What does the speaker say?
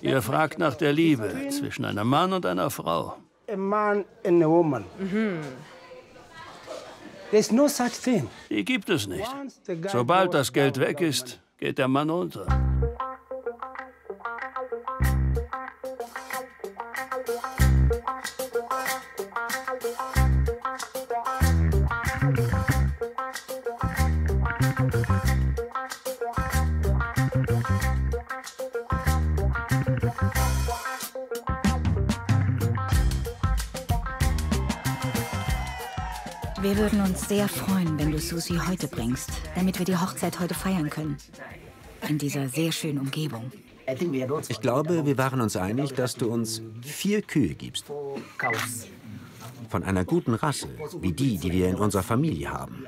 Ihr fragt nach der Liebe zwischen einem Mann und einer Frau. A man and a woman. There's no such thing. Die gibt es nicht. Sobald das Geld weg ist, geht der Mann unter. Wir würden uns sehr freuen, wenn du Susi heute bringst, damit wir die Hochzeit heute feiern können. In dieser sehr schönen Umgebung. Ich glaube, wir waren uns einig, dass du uns vier Kühe gibst. Von einer guten Rasse, wie die, die wir in unserer Familie haben.